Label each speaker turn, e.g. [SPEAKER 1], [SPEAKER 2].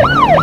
[SPEAKER 1] Woo!